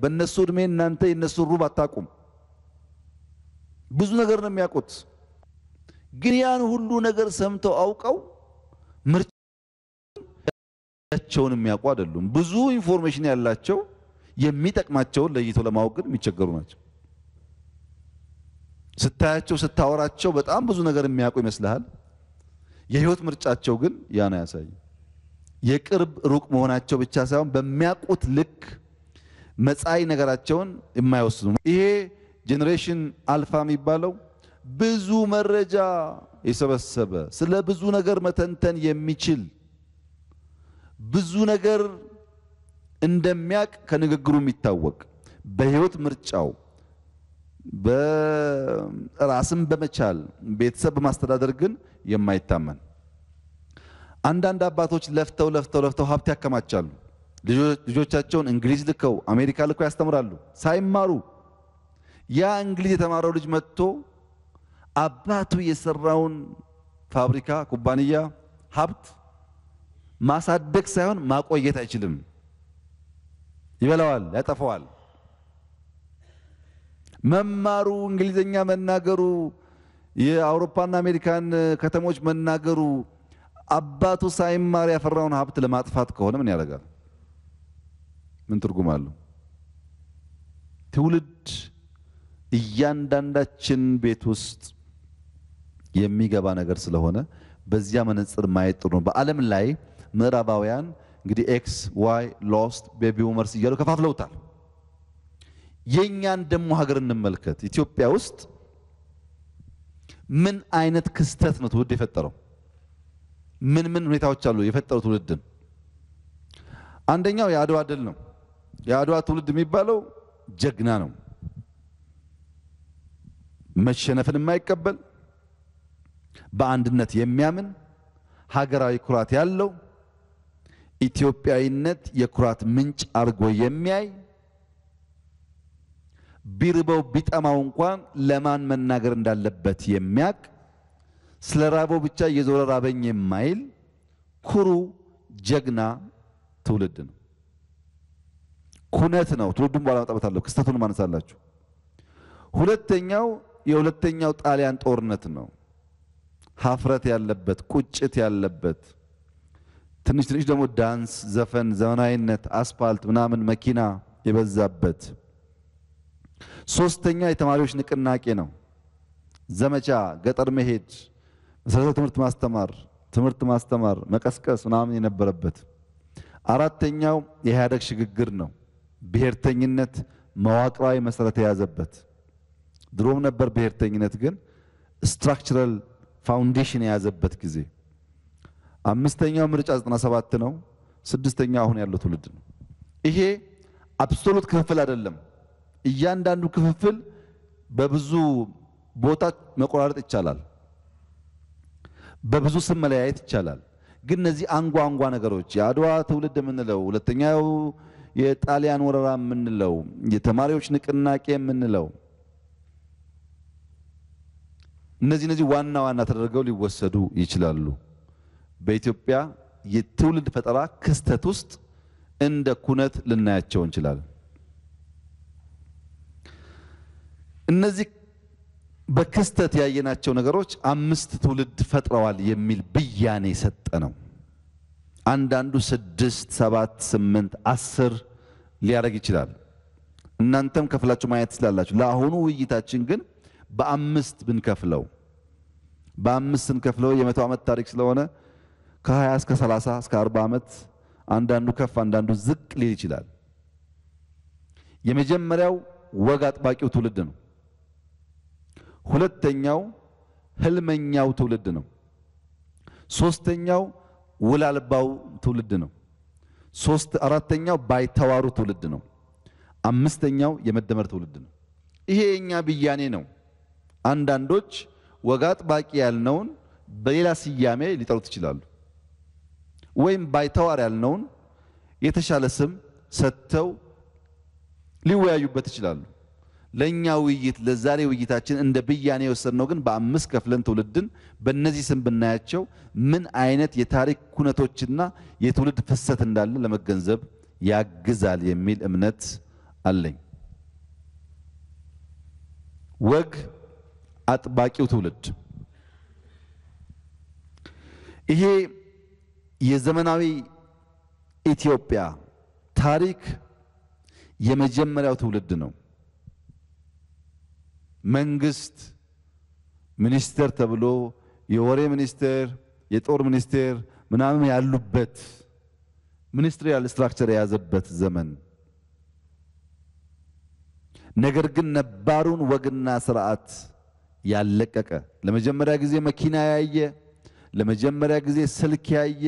በእነሱ ዕድሜ እናንተ የእነሱ ሩብ አታውቁም። ብዙ ነገር ነው የሚያውቁት። ግን ያን ሁሉ ነገር ሰምተው አውቀው ምርጫቸውን የሚያውቁ አይደሉም። ብዙ information ያላቸው የሚጠቅማቸውን ለይተው ለማወቅ ግን የሚቸገሩ ናቸው። ስታያቸው፣ ስታወራቸው በጣም ብዙ ነገር የሚያውቁ ይመስልሃል። የህይወት ምርጫቸው ግን ያን አያሳይም። የቅርብ ሩቅ መሆናቸው ብቻ ሳይሆን በሚያውቁት ልክ መጻኢ ነገራቸውን የማይወስኑ ይሄ ጄኔሬሽን አልፋ የሚባለው ብዙ መረጃ የሰበሰበ ስለ ብዙ ነገር መተንተን የሚችል ብዙ ነገር እንደሚያውቅ ከንግግሩ የሚታወቅ በህይወት ምርጫው በራስን በመቻል ቤተሰብ በማስተዳደር ግን የማይታመን አንዳንድ አባቶች ለፍተው ለፍተው ለፍተው ሀብት ያከማቻሉ። ልጆቻቸውን እንግሊዝ ልከው አሜሪካ ልከው ያስተምራሉ ሳይማሩ። ያ እንግሊዝ የተማረው ልጅ መጥቶ አባቱ የሰራውን ፋብሪካ፣ ኩባንያ፣ ሀብት ማሳደግ ሳይሆን ማቆየት አይችልም። ይበላዋል፣ ያጠፈዋል። መማሩ፣ እንግሊዝኛ መናገሩ፣ የአውሮፓና አሜሪካን ከተሞች መናገሩ አባቱ ሳይማር ያፈራውን ሀብት ለማጥፋት ከሆነ ምን ያደርጋል? ምን ትርጉም አለው? ትውልድ እያንዳንዳችን ቤት ውስጥ የሚገባ ነገር ስለሆነ በዚያ መነጽር ማየት ጥሩ ነው። በዓለም ላይ ምዕራባውያን እንግዲህ X Y lost baby boomers እያሉ ከፋፍለውታል። የእኛን ደግሞ ሀገር እንመልከት። ኢትዮጵያ ውስጥ ምን አይነት ክስተት ነው ትውልድ የፈጠረው? ምን ምን ሁኔታዎች አሉ የፈጠሩ ትውልድን? አንደኛው የአድዋ ድል ነው። የአድዋ ትውልድ የሚባለው ጀግና ነው። መሸነፍን የማይቀበል በአንድነት የሚያምን ሀገራዊ ኩራት ያለው ኢትዮጵያዊነት የኩራት ምንጭ አድርጎ የሚያይ ቢርበው ቢጠማው እንኳን ለማን መናገር እንዳለበት የሚያቅ ስለ ራበው ብቻ እየዞረ ራበኝ የማይል ኩሩ ጀግና ትውልድ ነው። ኩነት ነው። ትውልዱን በኋላ መጣበታለሁ። ክስተቱን ማነሳላችሁ። ሁለተኛው የሁለተኛው ጣሊያን ጦርነት ነው። ሀፍረት ያለበት ቁጭት ያለበት ትንሽ ትንሽ ደግሞ ዳንስ፣ ዘፈን፣ ዘመናዊነት፣ አስፓልት ምናምን መኪና የበዛበት ሶስተኛ የተማሪዎች ንቅናቄ ነው። ዘመቻ፣ ገጠር መሄድ፣ መሰረታዊ ትምህርት ማስተማር፣ ትምህርት ማስተማር፣ መቀስቀስ ምናምን የነበረበት። አራተኛው የኢህአደግ ሽግግር ነው። ብሔርተኝነት መዋቅራዊ መሰረት የያዘበት ድሮም ነበር ብሔርተኝነት፣ ግን structural foundation የያዘበት ጊዜ። አምስተኛው ምርጫ 97 ነው። ስድስተኛው አሁን ያለው ትውልድ ነው። ይሄ absolute ክፍፍል አይደለም። እያንዳንዱ ክፍፍል በብዙ ቦታ መቆራረጥ ይቻላል። በብዙ ስም መለያየት ይቻላል። ግን እነዚህ አንጓ አንጓ ነገሮች የአድዋ ትውልድ የምንለው ሁለተኛው የጣሊያን ወረራ የምንለው የተማሪዎች ንቅናቄ የምንለው እነዚህ እነዚህ ዋና ዋና ተደርገው ሊወሰዱ ይችላሉ። በኢትዮጵያ የትውልድ ፈጠራ ክስተት ውስጥ እንደ ኩነት ልናያቸው እንችላለን። እነዚህ በክስተት ያየናቸው ነገሮች አምስት ትውልድ ፈጥረዋል የሚል ብያኔ ሰጠ ነው። አንዳንዱ ስድስት፣ ሰባት፣ ስምንት፣ አስር ሊያደርግ ይችላል። እናንተም ከፍላችሁ ማየት ስላላችሁ፣ ለአሁኑ ውይይታችን ግን በአምስት ብንከፍለው በአምስት ስንከፍለው የመቶ ዓመት ታሪክ ስለሆነ ከ20 እስከ 30 እስከ 40 ዓመት አንዳንዱ ከፍ አንዳንዱ ዝቅ ሊል ይችላል። የመጀመሪያው ወግ አጥባቂው ትውልድ ነው። ሁለተኛው ህልመኛው ትውልድ ነው። ሶስተኛው ውል አልባው ትውልድ ነው። ሶስት አራተኛው ባይተዋሩ ትውልድ ነው። አምስተኛው የመደመር ትውልድ ነው። ይሄ የኛ ብያኔ ነው። አንዳንዶች ወግ አጥባቂ ያልነውን በሌላ ስያሜ ሊጠሩት ይችላሉ። ወይም ባይተዋር ያልነውን የተሻለ ስም ሰጥተው ሊወያዩበት ይችላሉ። ለእኛ ውይይት ለዛሬ ውይይታችን እንደ ብያኔ የወሰድነው ግን በአምስት ከፍለን ትውልድን በእነዚህ ስም ብናያቸው ምን አይነት የታሪክ ኩነቶችና የትውልድ ፍሰት እንዳለ ለመገንዘብ ያግዛል የሚል እምነት አለኝ። ወግ አጥባቂው ትውልድ ይሄ የዘመናዊ ኢትዮጵያ ታሪክ የመጀመሪያው ትውልድ ነው። መንግስት ሚኒስቴር ተብሎ የወሬ ሚኒስቴር፣ የጦር ሚኒስቴር ምናምን ያሉበት ministerial structure የያዘበት ዘመን። ነገር ግን ነባሩን ወግና ስርዓት ያለቀቀ ለመጀመሪያ ጊዜ መኪና ያየ፣ ለመጀመሪያ ጊዜ ስልክ ያየ፣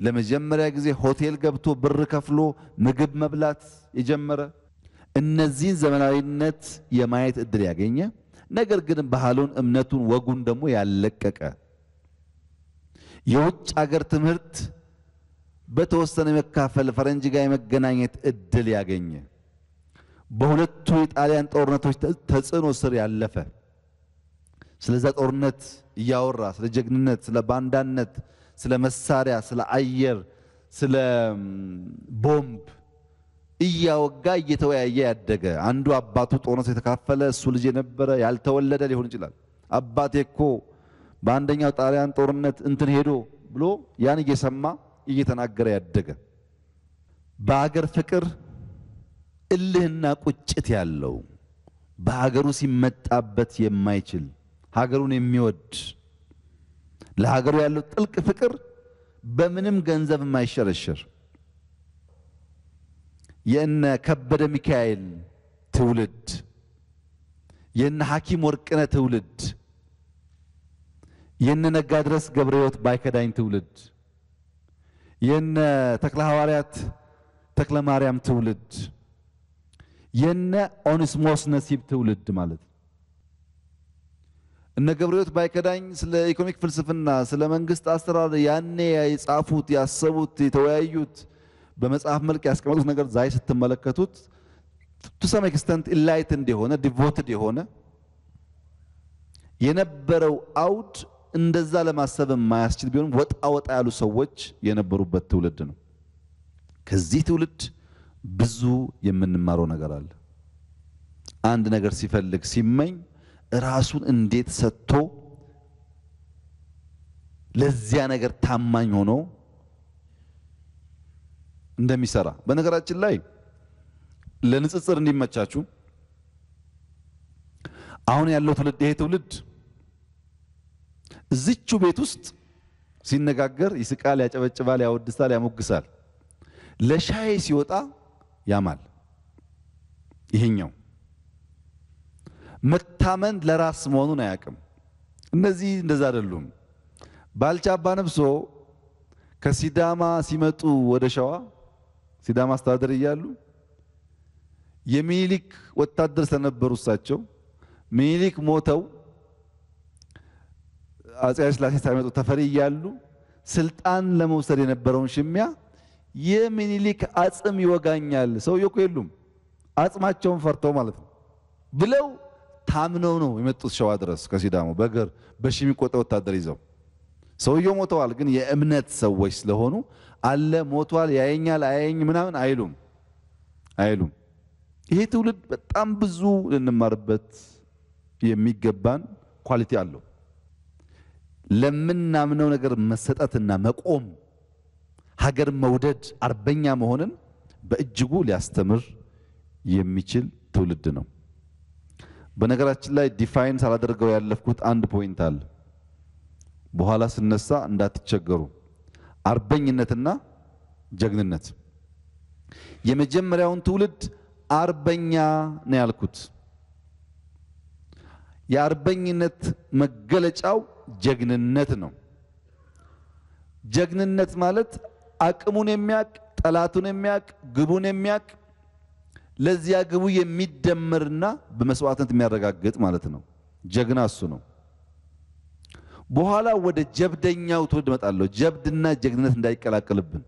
ለመጀመሪያ ጊዜ ሆቴል ገብቶ ብር ከፍሎ ምግብ መብላት የጀመረ እነዚህን ዘመናዊነት የማየት እድል ያገኘ ነገር ግን ባህሉን፣ እምነቱን፣ ወጉን ደግሞ ያለቀቀ። የውጭ ሀገር ትምህርት በተወሰነ መካፈል ፈረንጅ ጋር የመገናኘት እድል ያገኘ በሁለቱ የጣሊያን ጦርነቶች ተጽዕኖ ስር ያለፈ። ስለዛ ጦርነት እያወራ ስለ ጀግንነት፣ ስለ ባንዳነት፣ ስለ መሳሪያ፣ ስለ አየር፣ ስለ ቦምብ እያወጋ እየተወያየ ያደገ አንዱ አባቱ ጦርነት የተካፈለ እሱ ልጅ የነበረ ያልተወለደ ሊሆን ይችላል። አባቴ እኮ በአንደኛው ጣሊያን ጦርነት እንትን ሄዶ ብሎ ያን እየሰማ እየተናገረ ያደገ በአገር ፍቅር እልህና ቁጭት ያለው በሀገሩ ሲመጣበት የማይችል ሀገሩን የሚወድ ለሀገሩ ያለው ጥልቅ ፍቅር በምንም ገንዘብ የማይሸረሸር የእነ ከበደ ሚካኤል ትውልድ የእነ ሐኪም ወርቅነ ትውልድ የእነ ነጋድረስ ገብረ ባይከዳኝ ትውልድ የእነ ተክለ ሐዋርያት ተክለ ማርያም ትውልድ የነ ኦኔስሞስ ነሲብ ትውልድ ማለት እነ ገብረ ሕይወት ባይከዳኝ ስለ economic ፍልስፍና ስለ መንግስት አሰራር ያኔ የጻፉት ያሰቡት የተወያዩት በመጽሐፍ መልክ ያስቀመጡት ነገር ዛሬ ስትመለከቱት to some extent enlightened የሆነ devoted የሆነ የነበረው አውድ እንደዛ ለማሰብ የማያስችል ቢሆንም ወጣ ወጣ ያሉ ሰዎች የነበሩበት ትውልድ ነው። ከዚህ ትውልድ ብዙ የምንማረው ነገር አለ። አንድ ነገር ሲፈልግ ሲመኝ ራሱን እንዴት ሰጥቶ ለዚያ ነገር ታማኝ ሆኖ እንደሚሰራ በነገራችን ላይ ለንጽጽር እንዲመቻችሁ አሁን ያለው ትውልድ ይሄ ትውልድ እዚቹ ቤት ውስጥ ሲነጋገር ይስቃል፣ ያጨበጭባል፣ ያወድሳል፣ ያሞግሳል። ለሻይ ሲወጣ ያማል። ይሄኛው መታመን ለራስ መሆኑን አያውቅም። እነዚህ እንደዛ አይደሉም። ባልቻ ነብሶ ከሲዳማ ሲመጡ ወደ ሸዋ ሲዳማ አስተዳደር እያሉ የሚኒሊክ ወታደር ስለነበሩ እሳቸው ሚኒሊክ ሞተው አፄ ኃይለ ሥላሴ ሳይመጡ ተፈሪ እያሉ ስልጣን ለመውሰድ የነበረውን ሽሚያ የሚኒሊክ አጽም ይወጋኛል፣ ሰውዬው እኮ የሉም አጽማቸውን ፈርተው ማለት ነው ብለው ታምነው ነው የመጡት ሸዋ ድረስ ከሲዳሞ በእግር በሺ የሚቆጠር ወታደር ይዘው። ሰውየው ሞተዋል፣ ግን የእምነት ሰዎች ስለሆኑ አለ ሞቷል፣ ያየኛል፣ አያየኝ ምናምን አይሉም አይሉም። ይሄ ትውልድ በጣም ብዙ ልንማርበት የሚገባን quality አለው። ለምናምነው ነገር መሰጠትና መቆም፣ ሀገር መውደድ፣ አርበኛ መሆንን በእጅጉ ሊያስተምር የሚችል ትውልድ ነው። በነገራችን ላይ define ሳላደርገው ያለፍኩት አንድ point አለ። በኋላ ስነሳ እንዳትቸገሩ። አርበኝነትና ጀግንነት የመጀመሪያውን ትውልድ አርበኛ ነው ያልኩት። የአርበኝነት መገለጫው ጀግንነት ነው። ጀግንነት ማለት አቅሙን የሚያቅ ጠላቱን የሚያቅ ግቡን የሚያቅ ለዚያ ግቡ የሚደመርና በመስዋዕትነት የሚያረጋግጥ ማለት ነው። ጀግና እሱ ነው። በኋላ ወደ ጀብደኛው ትውልድ እመጣለሁ። ጀብድና ጀግንነት እንዳይቀላቀልብን።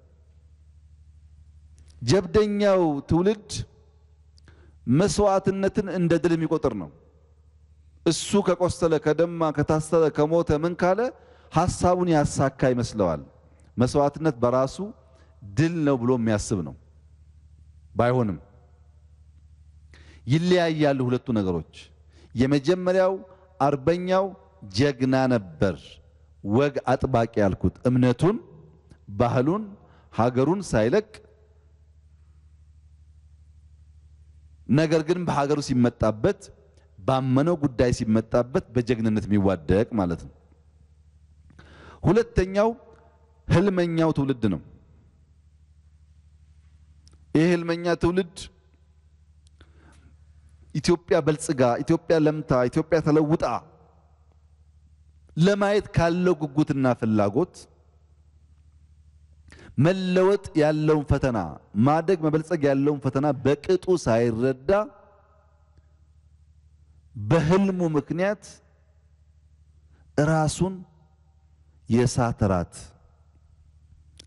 ጀብደኛው ትውልድ መስዋዕትነትን እንደ ድል የሚቆጥር ነው። እሱ ከቆሰለ፣ ከደማ፣ ከታሰረ፣ ከሞተ ምን ካለ ሀሳቡን ያሳካ ይመስለዋል። መስዋዕትነት በራሱ ድል ነው ብሎ የሚያስብ ነው። ባይሆንም ይለያያሉ ሁለቱ ነገሮች። የመጀመሪያው አርበኛው ጀግና ነበር፣ ወግ አጥባቂ ያልኩት እምነቱን፣ ባህሉን፣ ሀገሩን ሳይለቅ ነገር ግን በሀገሩ ሲመጣበት ባመነው ጉዳይ ሲመጣበት በጀግንነት የሚዋደቅ ማለት ነው። ሁለተኛው ህልመኛው ትውልድ ነው። ይህ ህልመኛ ትውልድ ኢትዮጵያ በልጽጋ፣ ኢትዮጵያ ለምታ፣ ኢትዮጵያ ተለውጣ ለማየት ካለው ጉጉትና ፍላጎት መለወጥ ያለውን ፈተና ማደግ መበልጸግ ያለውን ፈተና በቅጡ ሳይረዳ በህልሙ ምክንያት ራሱን የእሳት ራት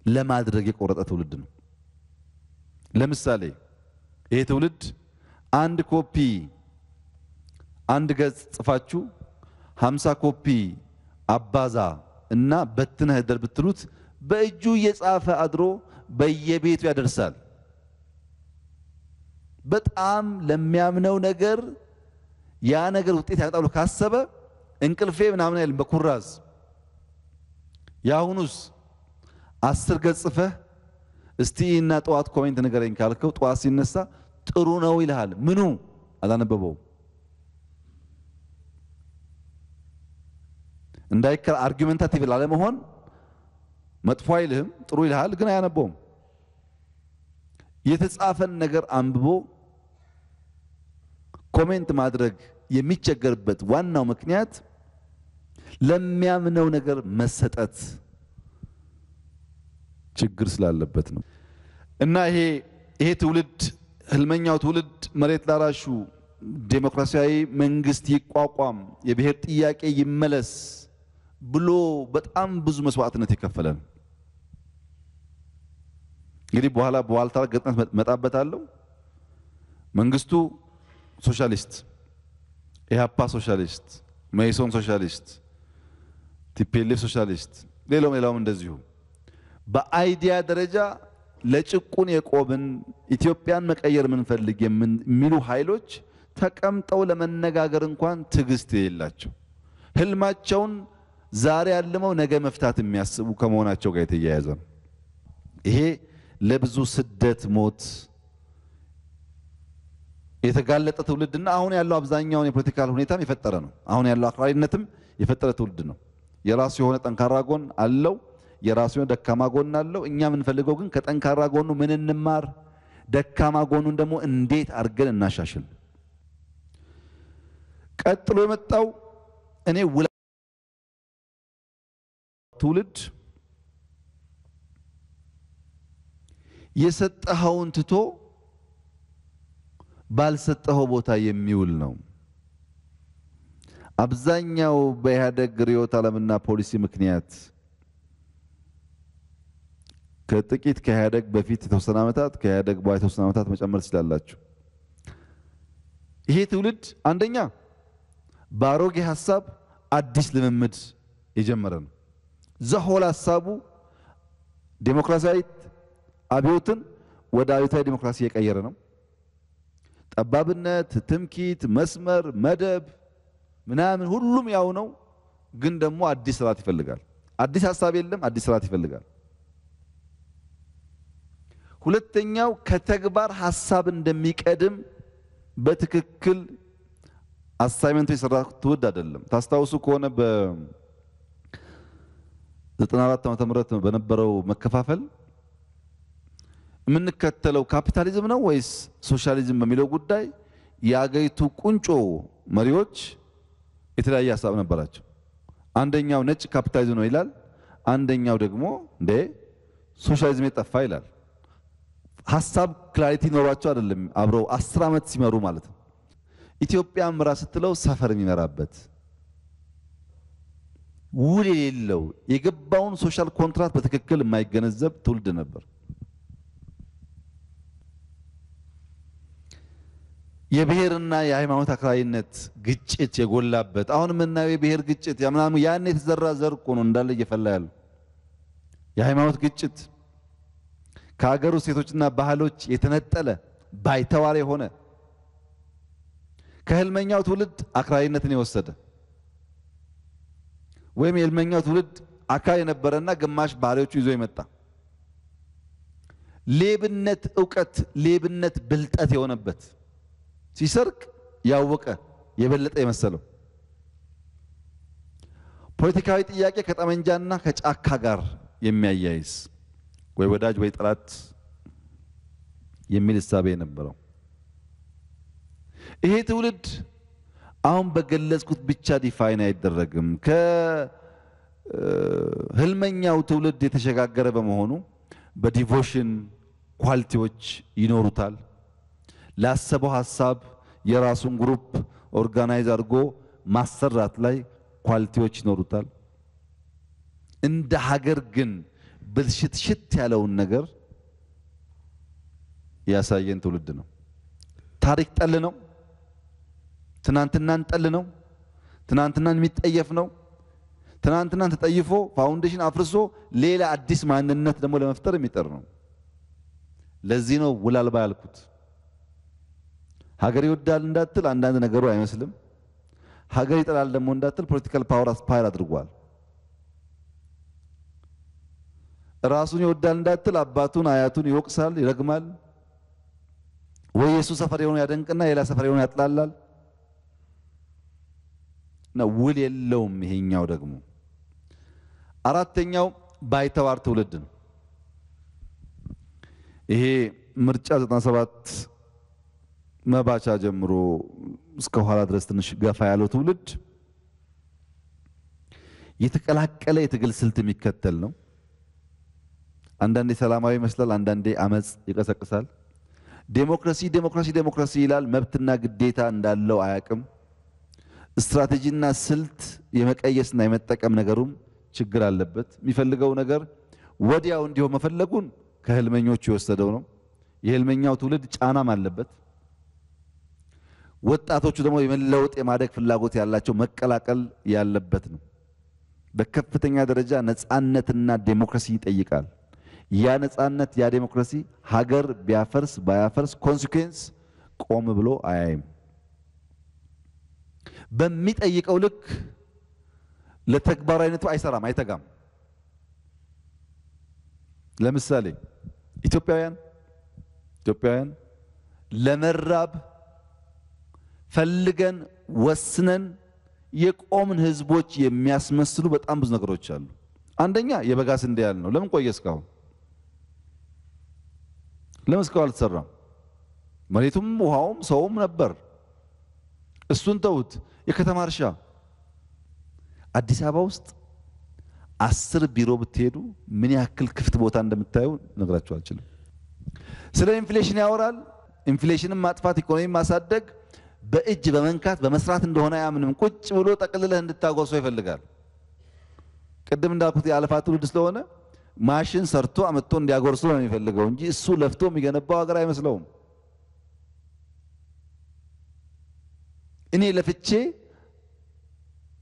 ለማድረግ የቆረጠ ትውልድ ነው። ለምሳሌ ይሄ ትውልድ አንድ ኮፒ አንድ ገጽ ጽፋችሁ ሀምሳ ኮፒ አባዛ እና በትነህ እደር ብትሉት በእጁ እየጻፈ አድሮ በየቤቱ ያደርሳል። በጣም ለሚያምነው ነገር ያ ነገር ውጤት ያመጣል ካሰበ እንቅልፌ ምናምን አይልም በኩራዝ የአሁኑስ አስር ገጽ ጽፈህ እስቲ እና ጠዋት comment ንገረኝ ካልከው ጠዋት ሲነሳ ጥሩ ነው ይልሃል። ምኑ አላነበበው እንዳይከራከር argumentative ላለመሆን መጥፎ አይልህም፣ ጥሩ ይልሃል፣ ግን አያነበውም። የተጻፈን ነገር አንብቦ comment ማድረግ የሚቸገርበት ዋናው ምክንያት ለሚያምነው ነገር መሰጠት ችግር ስላለበት ነው። እና ይሄ ይሄ ትውልድ ህልመኛው ትውልድ መሬት ላራሹ ዴሞክራሲያዊ መንግስት ይቋቋም፣ የብሔር ጥያቄ ይመለስ ብሎ በጣም ብዙ መስዋዕትነት የከፈለ ነው። እንግዲህ በኋላ በዋልታ ገጥነት መጣበታለሁ። መንግስቱ ሶሻሊስት፣ ኢህአፓ ሶሻሊስት፣ መኢሶን ሶሻሊስት፣ TPLF ሶሻሊስት፣ ሌላውም ሌላውም እንደዚሁ በ idea ደረጃ ለጭቁን የቆምን ኢትዮጵያን መቀየር የምንፈልግ የሚሉ ኃይሎች ተቀምጠው ለመነጋገር እንኳን ትዕግስት የሌላቸው ህልማቸውን ዛሬ አልመው ነገ መፍታት የሚያስቡ ከመሆናቸው ጋር የተያያዘ ነው። ይሄ ለብዙ ስደት፣ ሞት የተጋለጠ ትውልድና አሁን ያለው አብዛኛውን የፖለቲካል ሁኔታም የፈጠረ ነው። አሁን ያለው አክራሪነትም የፈጠረ ትውልድ ነው። የራሱ የሆነ ጠንካራ ጎን አለው፣ የራሱ የሆነ ደካማ ጎን አለው። እኛ የምንፈልገው ግን ከጠንካራ ጎኑ ምን እንማር፣ ደካማ ጎኑን ደግሞ እንዴት አድርገን እናሻሽል። ቀጥሎ የመጣው እኔ ትውልድ የሰጠኸውን ትቶ ባልሰጠኸው ቦታ የሚውል ነው። አብዛኛው በኢህአደግ ርዕዮተ ዓለምና ፖሊሲ ምክንያት ከጥቂት ከኢህአደግ በፊት የተወሰነ ዓመታት ከኢህአደግ በኋላ የተወሰነ ዓመታት መጨመር ትችላላችሁ። ይሄ ትውልድ አንደኛ በአሮጌ ሀሳብ አዲስ ልምምድ የጀመረ ነው። ዘሆል ሀሳቡ ዴሞክራሲያዊት አብዮትን ወደ አብዮታዊ ዴሞክራሲ የቀየረ ነው። ጠባብነት፣ ትምኪት፣ መስመር፣ መደብ ምናምን ሁሉም ያው ነው። ግን ደግሞ አዲስ ስርዓት ይፈልጋል። አዲስ ሀሳብ የለም፣ አዲስ ስርዓት ይፈልጋል። ሁለተኛው ከተግባር ሀሳብ እንደሚቀድም በትክክል assignment ኡ የሰራ ትውልድ አይደለም። ታስታውሱ ከሆነ በ94 ዓመተ ምህረት በነበረው መከፋፈል የምንከተለው ካፒታሊዝም ነው ወይስ ሶሻሊዝም በሚለው ጉዳይ የአገሪቱ ቁንጮ መሪዎች የተለያየ ሀሳብ ነበራቸው። አንደኛው ነጭ ካፒታሊዝም ነው ይላል፣ አንደኛው ደግሞ እንዴ ሶሻሊዝም የጠፋ ይላል። ሀሳብ clarity ኖሯቸው አይደለም አብረው አስር ዓመት ሲመሩ ማለት ነው። ኢትዮጵያ ምራ ስትለው ሰፈር የሚመራበት ውል የሌለው የገባውን social contract በትክክል የማይገነዘብ ትውልድ ነበር። የብሔርና የሃይማኖት አክራሪነት ግጭት የጎላበት አሁን የምናየው የብሔር ግጭት ምናምኑ ያን የተዘራ ዘር እኮ ነው እንዳለ እየፈላ ያለው የሃይማኖት ግጭት ከሀገሩ ሴቶችና ባህሎች የተነጠለ ባይተዋር የሆነ ከህልመኛው ትውልድ አክራሪነትን የወሰደ ወይም የህልመኛው ትውልድ አክራሪ የነበረና ግማሽ ባህሪዎቹ ይዞ የመጣ። ሌብነት እውቀት፣ ሌብነት ብልጠት የሆነበት ሲሰርቅ ያወቀ የበለጠ የመሰለው። ፖለቲካዊ ጥያቄ ከጠመንጃና ከጫካ ጋር የሚያያይዝ ወይ ወዳጅ ወይ ጠላት የሚል እሳቤ የነበረው። ይሄ ትውልድ አሁን በገለጽኩት ብቻ define አይደረግም። ከህልመኛው ትውልድ የተሸጋገረ በመሆኑ በ devotion quality ዎች ይኖሩታል። ላሰበው ሀሳብ የራሱን group organize አድርጎ ማሰራት ላይ quality ዎች ይኖሩታል። እንደ ሀገር ግን ብልሽትሽት ያለውን ነገር ያሳየን ትውልድ ነው። ታሪክ ጠል ነው። ትናንትናን ጠል ነው። ትናንትናን የሚጠየፍ ነው። ትናንትናን ተጠይፎ foundation አፍርሶ ሌላ አዲስ ማንነት ደግሞ ለመፍጠር የሚጠር ነው። ለዚህ ነው ውል አልባ ያልኩት። ሀገር ይወዳል እንዳትል አንዳንድ ነገሩ አይመስልም። ሀገር ይጠላል ደግሞ እንዳትል political power aspire አድርጓል። ራሱን ይወዳል እንዳትል አባቱን አያቱን ይወቅሳል፣ ይረግማል። ወይ የሱ ሰፈር የሆነ ያደንቅና ሌላ ሰፈር የሆነ ያጥላላል። ነው ውል የለውም። ይሄኛው ደግሞ አራተኛው ባይተዋር ትውልድ ነው። ይሄ ምርጫ 97 መባቻ ጀምሮ እስከ ኋላ ድረስ ትንሽ ገፋ ያለው ትውልድ የተቀላቀለ የትግል ስልት የሚከተል ነው። አንዳንዴ ሰላማዊ ይመስላል፣ አንዳንዴ አመፅ ይቀሰቅሳል። ዴሞክራሲ ዴሞክራሲ ዴሞክራሲ ይላል። መብትና ግዴታ እንዳለው አያውቅም። ስትራቴጂና ስልት የመቀየስና የመጠቀም ነገሩም ችግር አለበት። የሚፈልገው ነገር ወዲያው እንዲሆን መፈለጉን ከህልመኞቹ የወሰደው ነው። የህልመኛው ትውልድ ጫናም አለበት። ወጣቶቹ ደግሞ የመለወጥ የማደግ ፍላጎት ያላቸው መቀላቀል ያለበት ነው። በከፍተኛ ደረጃ ነፃነትና ዴሞክራሲ ይጠይቃል። ያ ነፃነት ያ ዴሞክራሲ ሀገር ቢያፈርስ ባያፈርስ consequence ቆም ብሎ አያይም። በሚጠይቀው ልክ ለተግባራዊነቱ አይሰራም፣ አይተጋም። ለምሳሌ ኢትዮጵያውያን ኢትዮጵያውያን ለመራብ ፈልገን ወስነን የቆምን ህዝቦች የሚያስመስሉ በጣም ብዙ ነገሮች አሉ። አንደኛ የበጋ ስንዴ ያል ነው። ለምን ቆየ እስካሁን? ለምን እስካሁን አልተሰራም? መሬቱም ውሃውም ሰውም ነበር። እሱን ተውት። የከተማ እርሻ አዲስ አበባ ውስጥ አስር ቢሮ ብትሄዱ ምን ያክል ክፍት ቦታ እንደምታዩ ልነግራችሁ አልችልም። ስለ inflation ያወራል። inflation ን ማጥፋት፣ ኢኮኖሚ ማሳደግ በእጅ በመንካት በመስራት እንደሆነ አያምንም። ቁጭ ብሎ ጠቅልለህ እንድታጎርሰው ይፈልጋል። ቅድም እንዳልኩት የአለፋ ትውልድ ስለሆነ ማሽን ሰርቶ አመጥቶ እንዲያጎርሰው ነው የሚፈልገው እንጂ እሱ ለፍቶ የሚገነባው ሀገር አይመስለውም። እኔ ለፍቼ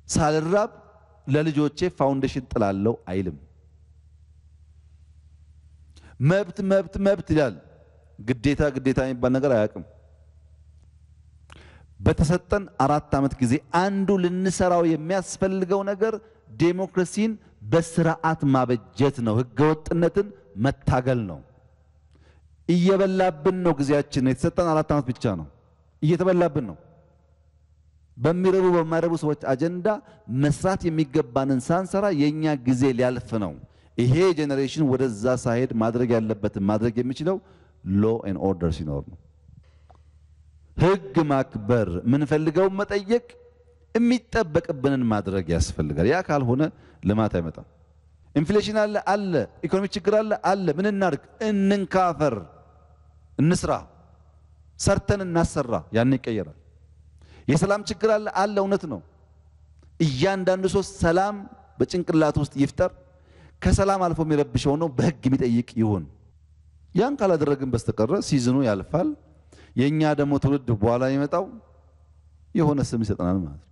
ሳልራብ ለልጆቼ ፋውንዴሽን ጥላለው አይልም። መብት መብት መብት ይላል። ግዴታ ግዴታ የሚባል ነገር አያውቅም። በተሰጠን አራት ዓመት ጊዜ አንዱ ልንሰራው የሚያስፈልገው ነገር ዴሞክራሲን በስርዓት ማበጀት ነው። ህገወጥነትን መታገል ነው። እየበላብን ነው። ጊዜያችን የተሰጠን አራት ዓመት ብቻ ነው። እየተበላብን ነው። በሚረቡ በማይረቡ ሰዎች አጀንዳ መስራት የሚገባንን ሳንሰራ የኛ ጊዜ ሊያልፍ ነው። ይሄ generation ወደዛ ሳይሄድ ማድረግ ያለበትን ማድረግ የሚችለው law and order ሲኖር ነው። ህግ ማክበር፣ ምንፈልገውን መጠየቅ፣ የሚጠበቅብንን ማድረግ ያስፈልጋል። ያ ካልሆነ ልማት አይመጣም። inflation አለ አለ፣ ኢኮኖሚ ችግር አለ አለ። ምን እናድርግ? እንንካፈር፣ እንስራ፣ ሰርተን እናሰራ። ያን ይቀየራል። የሰላም ችግር አለ አለ፣ እውነት ነው። እያንዳንዱ ሰው ሰላም በጭንቅላት ውስጥ ይፍጠር። ከሰላም አልፎ የሚረብሸው ነው በህግ የሚጠይቅ ይሁን። ያን ካላደረግን በስተቀረ season ኑ ያልፋል። የእኛ ደግሞ ትውልድ በኋላ የሚመጣው የሆነ ስም ይሰጠናል ማለት ነው።